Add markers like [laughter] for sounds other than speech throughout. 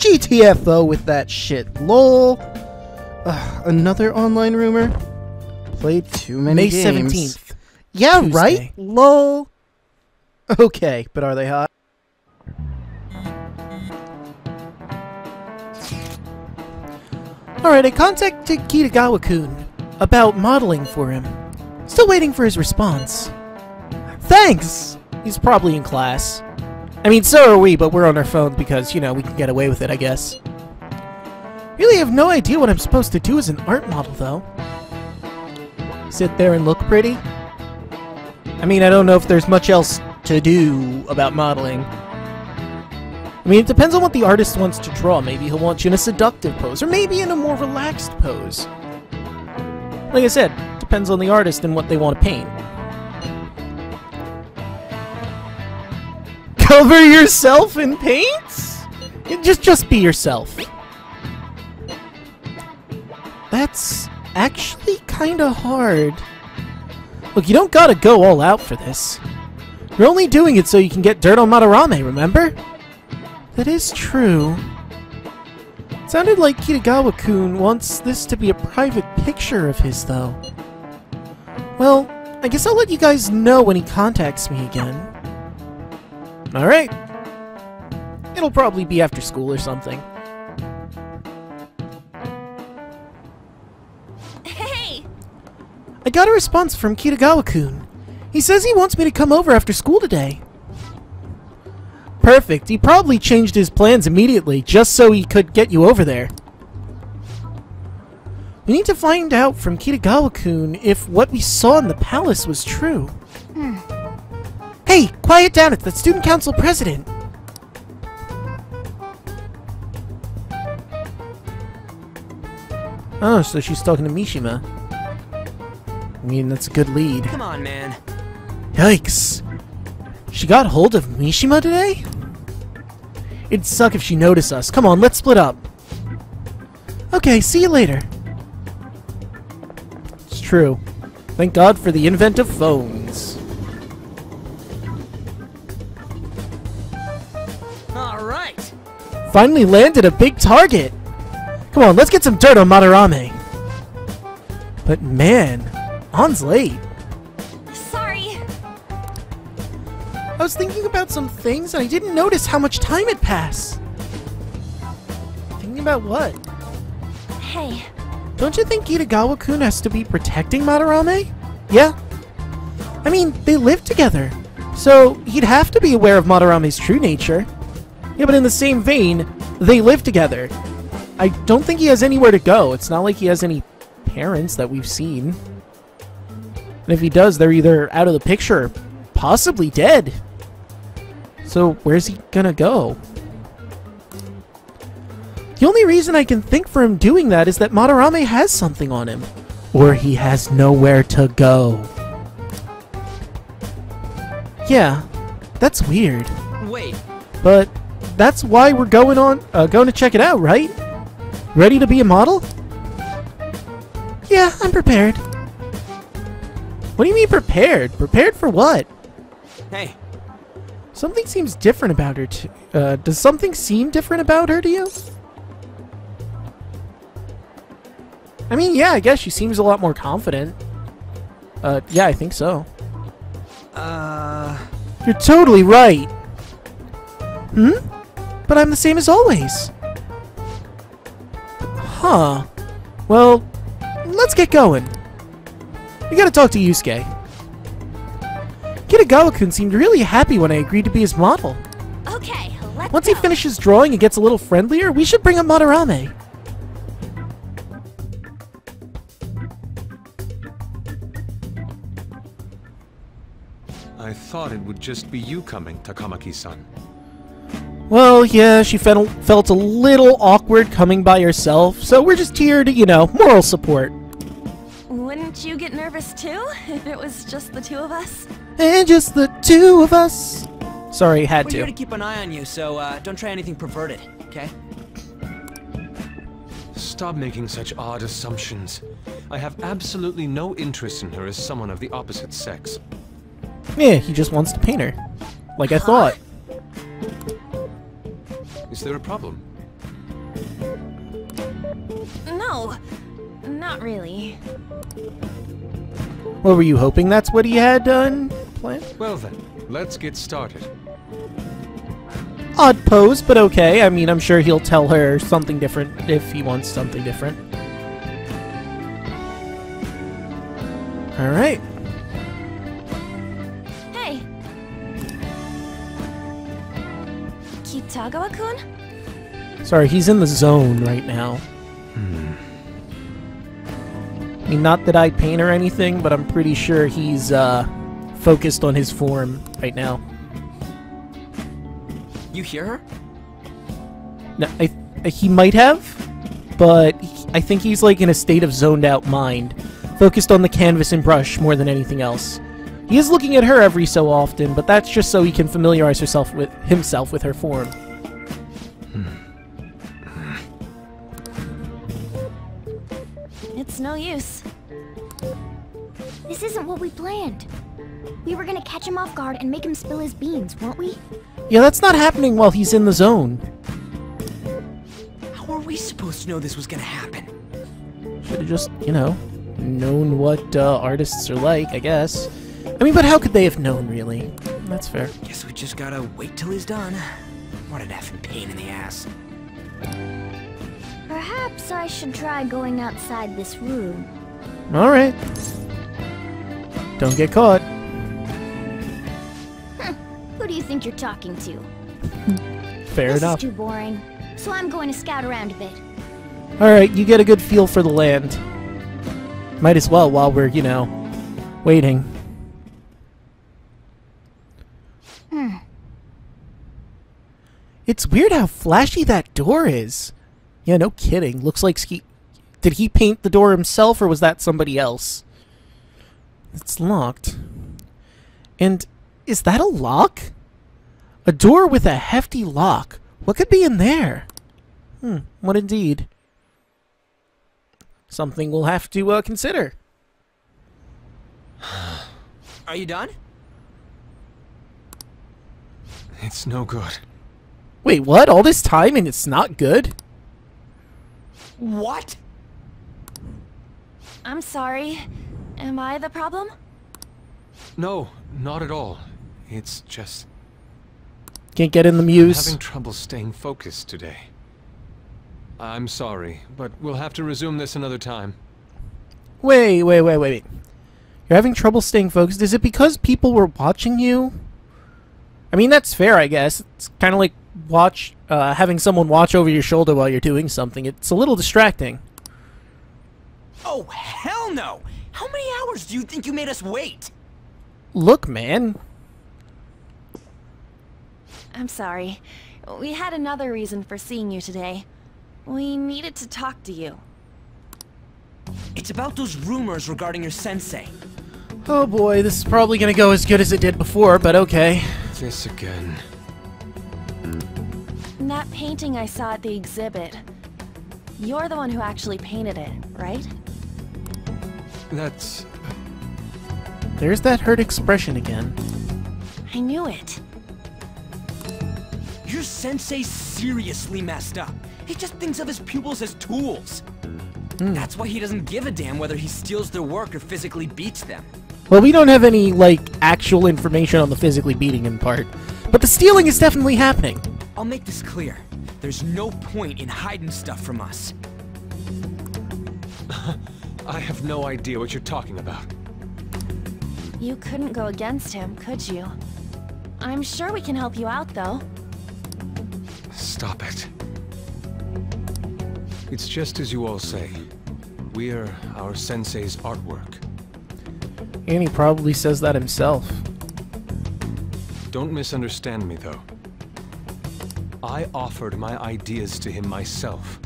GTFO with that shit. Lol. Ugh, another online rumor? Played too many May games. 17th. Yeah, Tuesday. right? Lol. Okay, but are they hot? Alright, I contacted Kitagawa-kun about modeling for him. Still waiting for his response. Thanks! He's probably in class. I mean, so are we, but we're on our phones because, you know, we can get away with it, I guess. Really have no idea what I'm supposed to do as an art model, though. Sit there and look pretty? I mean, I don't know if there's much else to do about modeling. I mean, it depends on what the artist wants to draw. Maybe he'll want you in a seductive pose, or maybe in a more relaxed pose. Like I said, depends on the artist and what they want to paint. Cover yourself in paint? Just, just be yourself. That's actually kind of hard. Look, you don't gotta go all out for this. You're only doing it so you can get dirt on Madarame, remember? That is true. It sounded like Kitagawa-kun wants this to be a private picture of his, though. Well, I guess I'll let you guys know when he contacts me again. Alright. It'll probably be after school or something. Hey! I got a response from Kitagawa-kun. He says he wants me to come over after school today. Perfect. He probably changed his plans immediately, just so he could get you over there. We need to find out from Kitagawa-kun if what we saw in the palace was true. Hey, quiet down, it's the student council president. Oh, so she's talking to Mishima. I mean, that's a good lead. Come on, man. Yikes. She got hold of Mishima today? It'd suck if she noticed us. Come on, let's split up. Okay, see you later. It's true. Thank God for the invent of phones. Finally landed a big target. Come on, let's get some dirt on Madarame. But man, Ann's late. Sorry. I was thinking about some things and I didn't notice how much time had passed. Thinking about what? Hey, Don't you think Kitagawa-kun has to be protecting Madarame? Yeah. I mean, they live together, so he'd have to be aware of Madarame's true nature. Yeah, but in the same vein, they live together. I don't think he has anywhere to go. It's not like he has any parents that we've seen. And if he does, they're either out of the picture possibly dead. So where's he gonna go? The only reason I can think for him doing that is that Madarame has something on him. Or he has nowhere to go. Yeah, that's weird. Wait. But that's why we're going on, uh, going to check it out, right? Ready to be a model? Yeah, I'm prepared. What do you mean prepared? Prepared for what? Hey, Something seems different about her. To, uh, does something seem different about her to you? I mean, yeah, I guess she seems a lot more confident. Uh, yeah, I think so. uh, You're totally right. Hmm? But I'm the same as always. Huh. Well, let's get going. We gotta talk to Yusuke. Kitagawa-kun seemed really happy when I agreed to be his model. okay, let's Once he go. finishes drawing and gets a little friendlier, we should bring up Madarame. I thought it would just be you coming, Takamaki-san. Well, yeah, she felt, felt a little awkward coming by herself, so we're just here to, you know, moral support. Wouldn't you get nervous too [laughs] if it was just the two of us? And just the two of us. Sorry, had we're here to. to keep an eye on you, so uh, don't try anything perverted, okay? Stop making such odd assumptions. I have absolutely no interest in her as someone of the opposite sex. Yeah, he just wants to paint her. Like I thought. Is there a problem? No, not really. What were you hoping that's what he had done? Planned? Well then, let's get started. Odd pose, but okay. I mean, I'm sure he'll tell her something different if he wants something different. Alright. Kitagawa-kun? Sorry, he's in the zone right now. I mean, not that I paint or anything, but I'm pretty sure he's uh, focused on his form right now. You hear her? No, I, he might have, but he- I think he's like in a state of zoned out mind, focused on the canvas and brush more than anything else. He is looking at her every so often, but that's just so he can familiarize herself with himself with her form. It's no use. This isn't what we planned. We were gonna catch him off guard and make him spill his beans, weren't we? Yeah, that's not happening while he's in the zone. How are we supposed to know this was gonna happen? Should have just, you know, known what uh, artists are like, I guess. I mean, but how could they have known, really? That's fair. Guess we just gotta wait till he's done. What an effing pain in the ass. Perhaps I should try going outside this room. Alright. Don't get caught. Who do you think you're talking to? [laughs] Fair this enough. is too boring. So I'm going to scout around a bit. Alright, you get a good feel for the land. Might as well while we're, you know, waiting. It's weird how flashy that door is. Yeah, no kidding. Looks like he... Did he paint the door himself or was that somebody else? It's locked. And is that a lock? A door with a hefty lock. What could be in there? Hmm, what indeed? Something we'll have to uh, consider. Are you done? It's no good. Wait, what? All this time and it's not good? What? I'm sorry. Am I the problem? No, not at all. It's just Can't get in the I'm muse. having trouble staying focused today. I'm sorry, but we'll have to resume this another time. Wait, wait, wait, wait, wait. You're having trouble staying focused? Is it because people were watching you? I mean, that's fair, I guess. It's kind of like watch uh, having someone watch over your shoulder while you're doing something. It's a little distracting. Oh, hell no! How many hours do you think you made us wait? Look, man. I'm sorry. We had another reason for seeing you today. We needed to talk to you. It's about those rumors regarding your sensei. Oh boy, this is probably gonna go as good as it did before, but okay. This again. That painting I saw at the exhibit. You're the one who actually painted it, right? That's... There's that hurt expression again. I knew it. Your sensei seriously messed up. He just thinks of his pupils as tools. Hmm. That's why he doesn't give a damn whether he steals their work or physically beats them. Well, we don't have any, like, actual information on the physically beating him part. But the stealing is definitely happening. I'll make this clear. There's no point in hiding stuff from us. [laughs] I have no idea what you're talking about. You couldn't go against him, could you? I'm sure we can help you out, though. Stop it. It's just as you all say. We're our sensei's artwork. And he probably says that himself. Don't misunderstand me, though. I offered my ideas to him myself.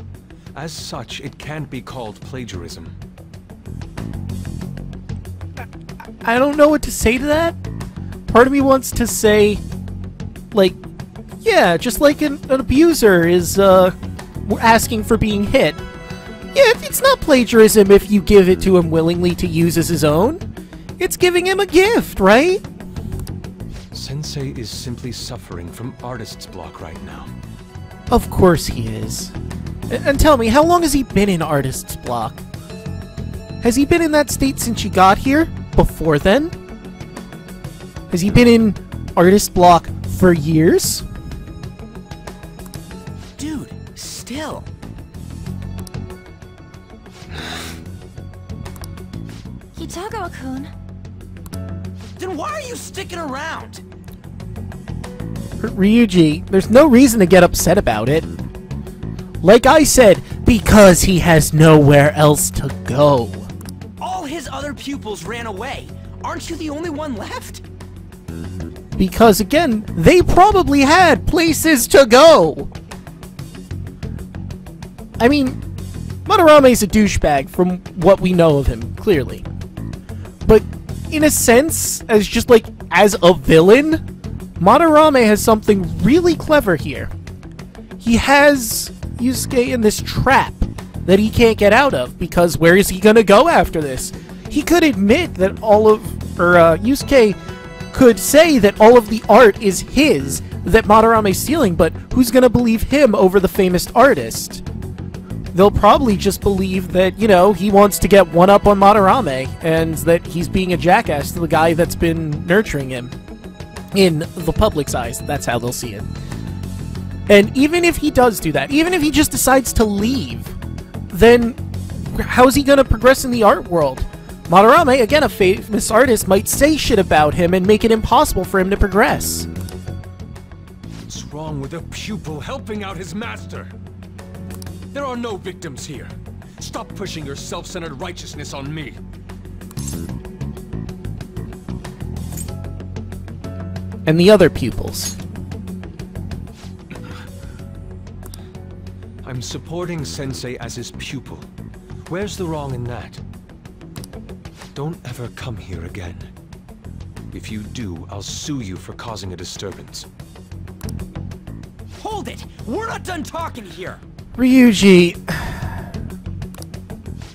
As such, it can't be called plagiarism. I don't know what to say to that. Part of me wants to say, like, yeah, just like an, an abuser is uh, asking for being hit. Yeah, it's not plagiarism if you give it to him willingly to use as his own. It's giving him a gift, right? Sensei is simply suffering from artist's block right now. Of course he is. And tell me, how long has he been in Artist's Block? Has he been in that state since you got here? Before then? Has he been in Artist Block for years? Dude, still. [sighs] Kitagawa-kun. Then why are you sticking around? Ryuji, there's no reason to get upset about it. Like I said, because he has nowhere else to go. All his other pupils ran away. Aren't you the only one left? Because again, they probably had places to go. I mean, Madarame's a douchebag from what we know of him, clearly. But in a sense, as just like as a villain, Madarame has something really clever here. He has Yusuke in this trap that he can't get out of because where is he gonna go after this? He could admit that all of, or uh, Yusuke could say that all of the art is his that Madarame's stealing, but who's gonna believe him over the famous artist? They'll probably just believe that, you know, he wants to get one up on Madarame and that he's being a jackass to the guy that's been nurturing him. In the public's eyes, that's how they'll see it. And even if he does do that, even if he just decides to leave, then how's he going to progress in the art world? Madarame, again a famous artist, might say shit about him and make it impossible for him to progress. What's wrong with a pupil helping out his master? There are no victims here. Stop pushing your self-centered righteousness on me. And the other pupils. I'm supporting Sensei as his pupil. Where's the wrong in that? Don't ever come here again. If you do, I'll sue you for causing a disturbance. Hold it! We're not done talking here! Ryuji,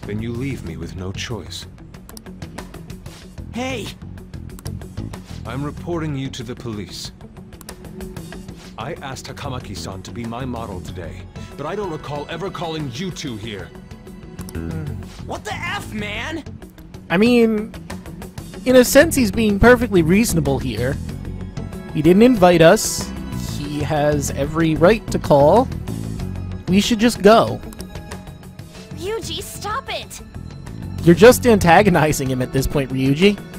Then you leave me with no choice. Hey! I'm reporting you to the police. I asked Takamaki-san to be my model today, but I don't recall ever calling you two here. What the F, man? I mean, in a sense, he's being perfectly reasonable here. He didn't invite us. He has every right to call. We should just go. Ryuji, stop it! You're just antagonizing him at this point, Ryuji.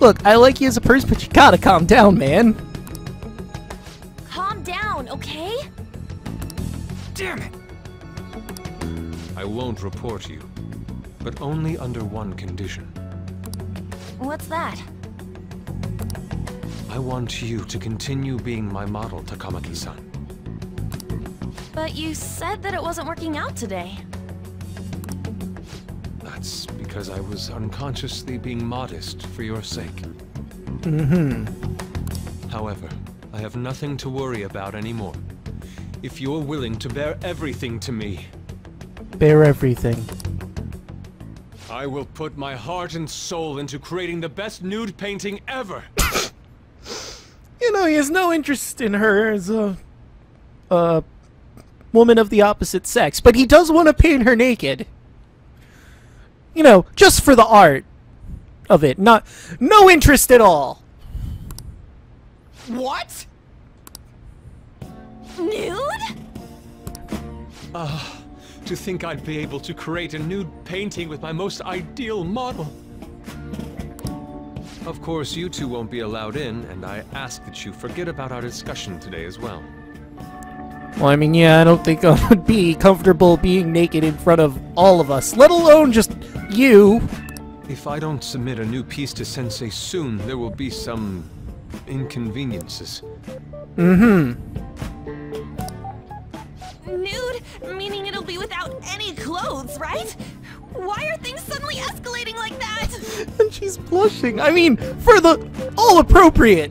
Look, I like you as a person, but you gotta calm down, man. Calm down, okay? Damn it! I won't report you, but only under one condition. What's that? I want you to continue being my model, Takamaki-san. But you said that it wasn't working out today. That's because I was unconsciously being modest for your sake. Mm-hmm. However, I have nothing to worry about anymore. If you're willing to bear everything to me, Bear everything. I will put my heart and soul into creating the best nude painting ever! [coughs] You know, he has no interest in her as a, a woman of the opposite sex, but he does want to paint her naked. You know, just for the art of it. Not, no interest at all. What? Nude? Ah, to think I'd be able to create a nude painting with my most ideal model. Of course, you two won't be allowed in, and I ask that you forget about our discussion today as well. Well, I mean, yeah, I don't think I would be comfortable being naked in front of all of us, let alone just you. If I don't submit a new piece to Sensei soon, there will be some inconveniences. Mm-hmm. Nude? Meaning it'll be without any clothes, right? Why are things suddenly escalating like that? [laughs] And she's blushing. I mean, for the all appropriate,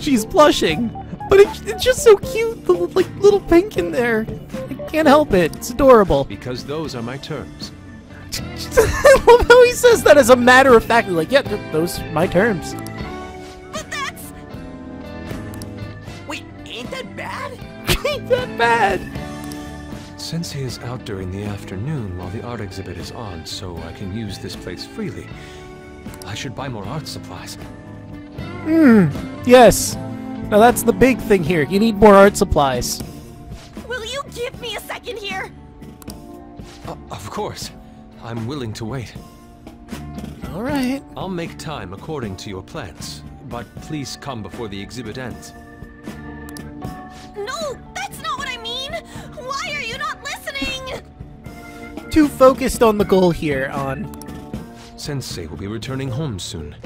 she's blushing. But it, it's just so cute, the like little pink in there. I can't help it. It's adorable. Because those are my terms. I love how he says that as a matter of fact. Like, yeah, th- those are my terms. But that's... Wait, ain't that bad? [laughs] Ain't that bad. Sensei is out during the afternoon while the art exhibit is on, so I can use this place freely. I should buy more art supplies. Hmm, yes. Now that's the big thing here. You need more art supplies. Will you give me a second here? Uh, of course. I'm willing to wait. All right. I'll make time according to your plans, but please come before the exhibit ends. No, that's not what I mean! Why are you not listening? Too focused on the goal here on Sensei will be returning home soon.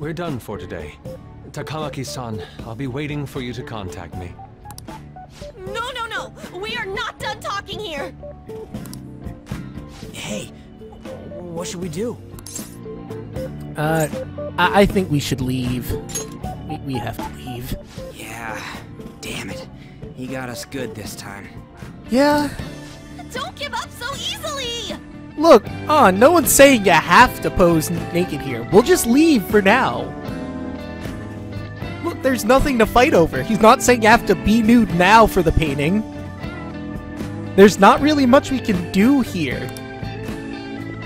We're done for today. Takamaki-san, I'll be waiting for you to contact me. No, no, no! We are not done talking here! Hey, what should we do? Uh, I, I think we should leave. We, we have to leave. Yeah, damn it. He got us good this time. Yeah. Don't give up so easily! Look, ah, no one's saying you have to pose naked here. We'll just leave for now. Look, there's nothing to fight over. He's not saying you have to be nude now for the painting. There's not really much we can do here.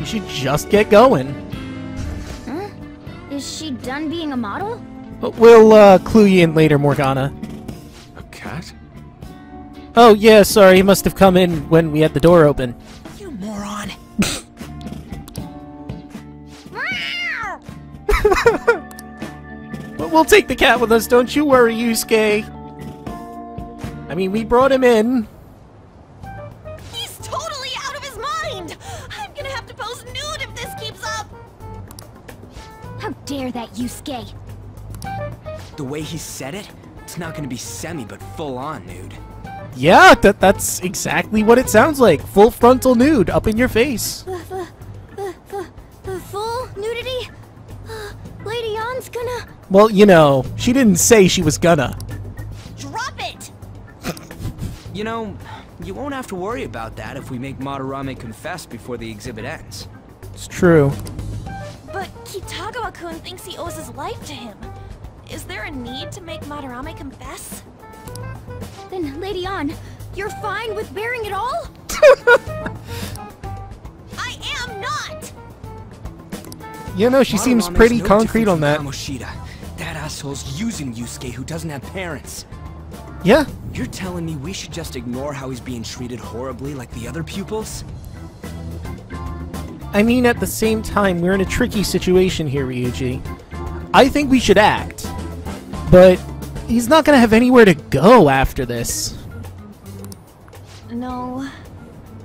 We should just get going. Huh? Is she done being a model? But we'll uh, clue you in later, Morgana. A cat? Oh, yeah, sorry, he must have come in when we had the door open. You moron. [laughs] But we'll take the cat with us, don't you worry, Yusuke. I mean, we brought him in. How dare that Yusuke? The way he said it, it's not gonna be semi but full on nude. Yeah, that that's exactly what it sounds like. Full frontal nude up in your face. The, the, the, the, the full nudity? Uh, Lady Ann's gonna... Well, you know, she didn't say she was gonna. Drop it! [laughs] You know, you won't have to worry about that if we make Madarame confess before the exhibit ends. It's true. But Kitagawa-kun thinks he owes his life to him. Is there a need to make Madarame confess? Then, Lady Ann, you're fine with bearing it all? [laughs] I am not! You know, she seems pretty no concrete on that. Kamoshida. That asshole's using Yusuke who doesn't have parents. Yeah. You're telling me we should just ignore how he's being treated horribly like the other pupils? I mean, at the same time, we're in a tricky situation here, Ryuji. I think we should act. But he's not gonna have anywhere to go after this. No.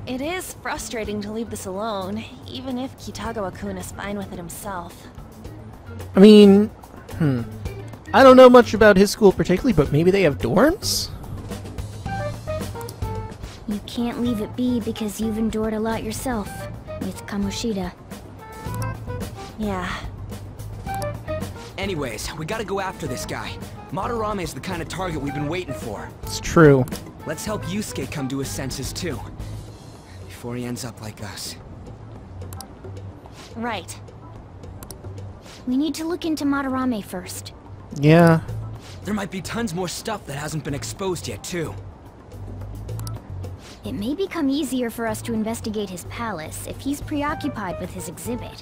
It is frustrating to leave this alone, even if Kitagawa-kun is fine with it himself. I mean, hmm. I don't know much about his school particularly, but maybe they have dorms? You can't leave it be because you've endured a lot yourself with Kamoshida. Yeah. Anyways, we gotta go after this guy. Madarame is the kind of target we've been waiting for. It's true. Let's help Yusuke come to his senses too. Before he ends up like us. Right. We need to look into Madarame first. Yeah. There might be tons more stuff that hasn't been exposed yet too. It may become easier for us to investigate his palace if he's preoccupied with his exhibit.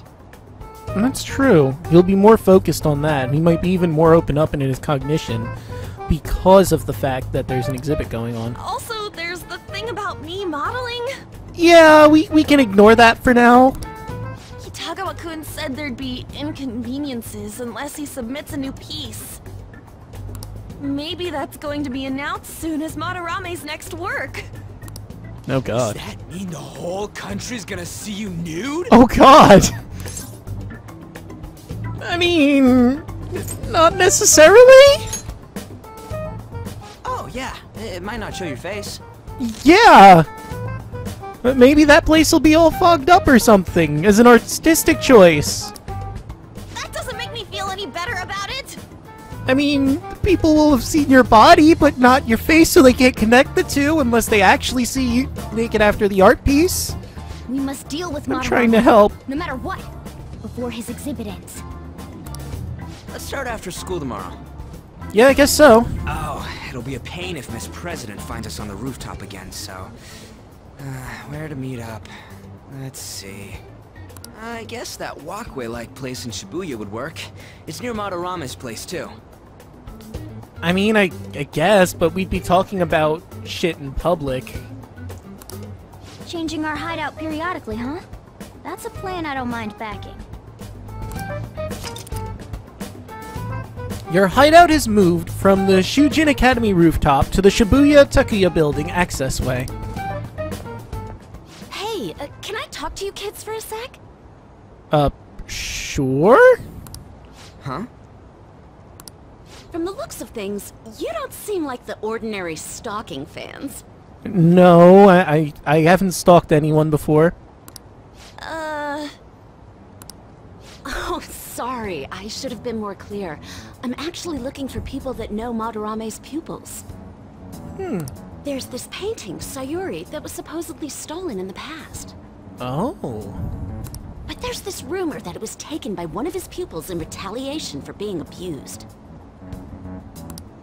That's true. He'll be more focused on that. And he might be even more open up in his cognition because of the fact that there's an exhibit going on. Also, there's the thing about me modeling. Yeah, we, we can ignore that for now. Kitagawa-kun said there'd be inconveniences unless he submits a new piece. Maybe that's going to be announced soon as Madarame's next work. Oh Does that mean the whole country's gonna see you nude? Oh god! I mean, not necessarily? Oh yeah, it might not show your face. Yeah! But maybe that place will be all fogged up or something as an artistic choice. That doesn't make me feel any better about it. I mean, people will have seen your body, but not your face, so they can't connect the two unless they actually see you naked after the art piece. We must deal with I'm Madarame. trying to help. No matter what, before his exhibit ends. Let's start after school tomorrow. Yeah, I guess so. Oh, it'll be a pain if Miss President finds us on the rooftop again, so... Uh, where to meet up? Let's see... I guess that walkway-like place in Shibuya would work. It's near Madarame's place, too. I mean, I, I guess, but we'd be talking about shit in public. Changing our hideout periodically, huh? That's a plan I don't mind backing. Your hideout has moved from the Shujin Academy rooftop to the Shibuya Takuya building accessway. Hey, uh, can I talk to you kids for a sec? Uh, sure? Huh? From the looks of things, you don't seem like the ordinary stalking fans. No, I, I, I haven't stalked anyone before. Uh... [laughs] Oh, sorry. I should have been more clear. I'm actually looking for people that know Madarame's pupils. Hmm. There's this painting, Sayuri, that was supposedly stolen in the past. Oh. But there's this rumor that it was taken by one of his pupils in retaliation for being abused.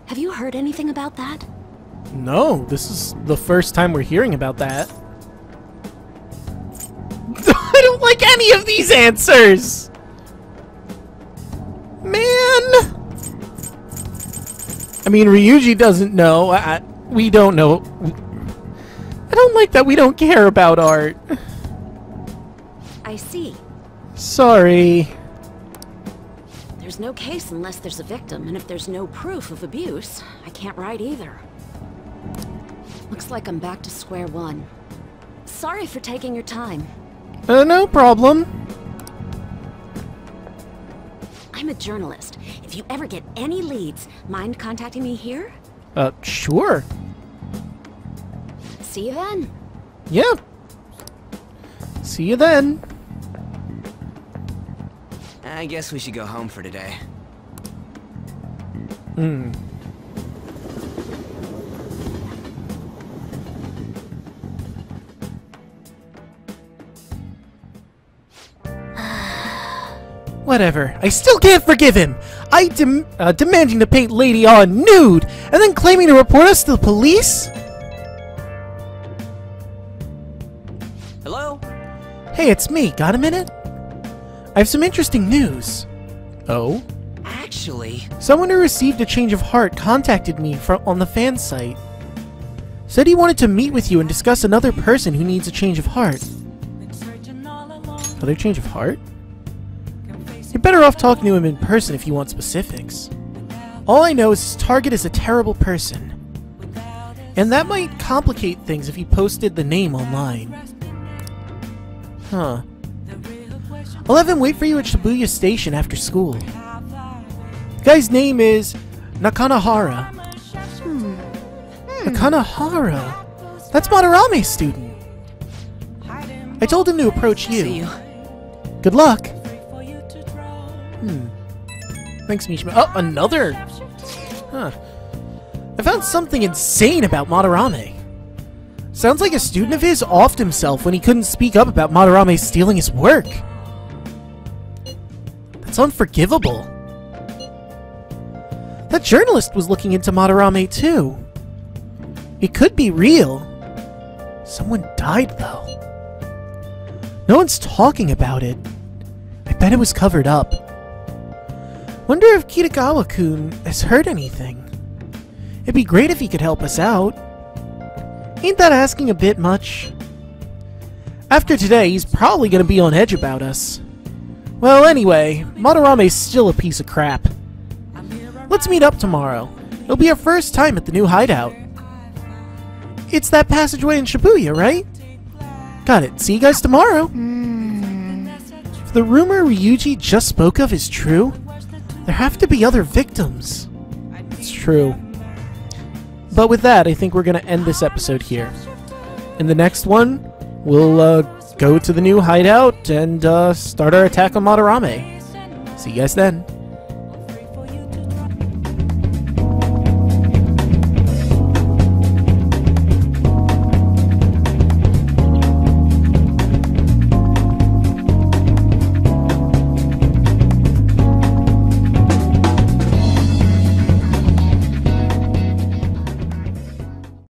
Have you heard anything about that? No, this is the first time we're hearing about that. [laughs] I don't like any of these answers! Man! I mean, Ryuji doesn't know. I, we don't know. I don't like that we don't care about art. I see. Sorry. There's no case unless there's a victim, and if there's no proof of abuse, I can't write either. Looks like I'm back to square one. Sorry for taking your time. Uh, no problem. I'm a journalist. If you ever get any leads, mind contacting me here? Uh, sure. See you then. Yeah. See you then. I guess we should go home for today. Hmm. Whatever. I still can't forgive him. I dem uh, demanding to paint Lady Ann nude and then claiming to report us to the police. Hello? Hey, it's me. Got a minute? I have some interesting news. Oh? Actually, Someone who received a change of heart contacted me from on the fan site. Said he wanted to meet with you and discuss another person who needs a change of heart. Another change of heart? You're better off talking to him in person if you want specifics. All I know is his target is a terrible person. And that might complicate things if he posted the name online. Huh. I'll have him wait for you at Shibuya Station after school. The guy's name is Nakanohara. Hmm. Hmm. Nakanohara? That's Madarame's student. I told him to approach you. you. Good luck. Hmm. Thanks, Mishima. Oh, another! Huh. I found something insane about Madarame. Sounds like a student of his offed himself when he couldn't speak up about Madarame stealing his work. That's unforgivable. That journalist was looking into Madarame too. It could be real. Someone died though. No one's talking about it. I bet it was covered up. Wonder if Kitagawa-kun has heard anything. It'd be great if he could help us out. Ain't that asking a bit much? After today, he's probably gonna be on edge about us. Well, anyway, Madarame's still a piece of crap. Let's meet up tomorrow. It'll be our first time at the new hideout. It's that passageway in Shibuya, right? Got it. See you guys tomorrow. If the rumor Ryuji just spoke of is true, there have to be other victims. It's true. But with that, I think we're going to end this episode here. In the next one, we'll uh, go to the new hideout and uh, start our attack on Madarame. See you guys then.